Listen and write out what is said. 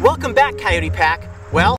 Welcome back, Coyote Pack. Well,